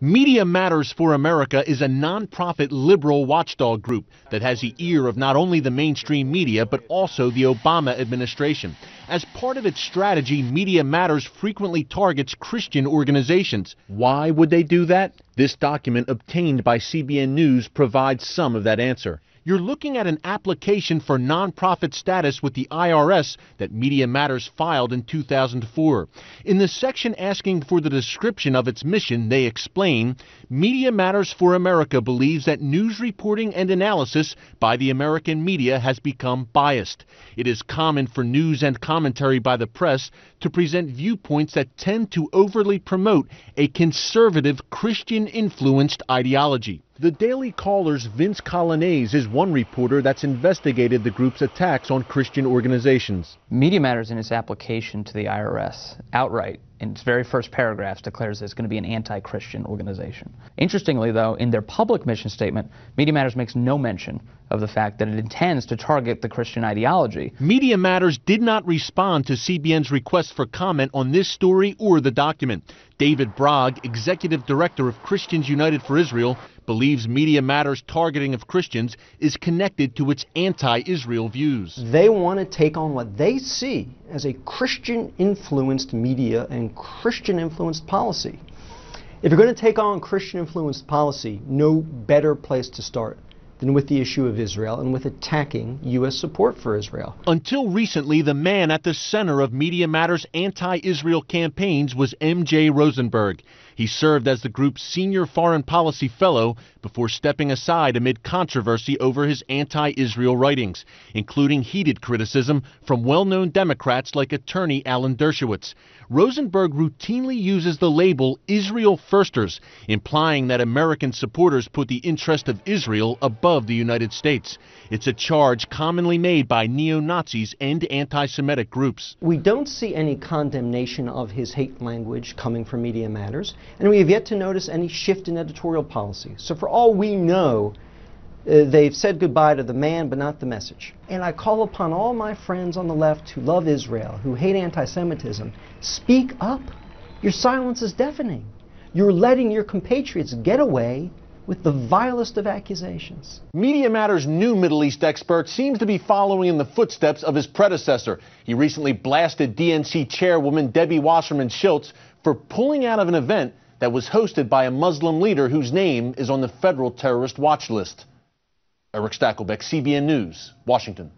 Media Matters for America is a nonprofit liberal watchdog group that has the ear of not only the mainstream media but also the Obama administration. As part of its strategy, Media Matters frequently targets Christian organizations. Why would they do that? This document obtained by CBN News provides some of that answer you're looking at an application for nonprofit status with the IRS that Media Matters filed in 2004. In the section asking for the description of its mission, they explain Media Matters for America believes that news reporting and analysis by the American media has become biased. It is common for news and commentary by the press to present viewpoints that tend to overly promote a conservative Christian influenced ideology. The Daily Caller's Vince Coglianese is one reporter that's investigated the group's attacks on Christian organizations. Media Matters in its application to the IRS outright in its very first paragraphs declares it's going to be an anti-Christian organization. Interestingly, though, in their public mission statement, Media Matters makes no mention of the fact that it intends to target the Christian ideology. Media Matters did not respond to CBN's request for comment on this story or the document. David Brog, executive director of Christians United for Israel, believes Media Matters' targeting of Christians is connected to its anti-Israel views. They want to take on what they see as a Christian-influenced media and Christian-influenced policy. If you're going to take on Christian-influenced policy, no better place to start than with the issue of Israel and with attacking U.S. support for Israel. Until recently, the man at the center of Media Matters' anti Israel campaigns was M.J. Rosenberg. He served as the group's senior foreign policy fellow before stepping aside amid controversy over his anti Israel writings, including heated criticism from well known Democrats like attorney Alan Dershowitz. Rosenberg routinely uses the label Israel Firsters, implying that American supporters put the interest of Israel above the United States. It's a charge commonly made by neo Nazis and anti Semitic groups. We don't see any condemnation of his hate language coming from Media Matters and we have yet to notice any shift in editorial policy. So for all we know, uh, they've said goodbye to the man but not the message. And I call upon all my friends on the left who love Israel, who hate anti-Semitism, speak up. Your silence is deafening. You're letting your compatriots get away with the vilest of accusations. Media Matters' new Middle East expert seems to be following in the footsteps of his predecessor. He recently blasted DNC chairwoman Debbie Wasserman Schultz for pulling out of an event that was hosted by a Muslim leader whose name is on the federal terrorist watch list. Erick Stakelbeck, CBN News, Washington.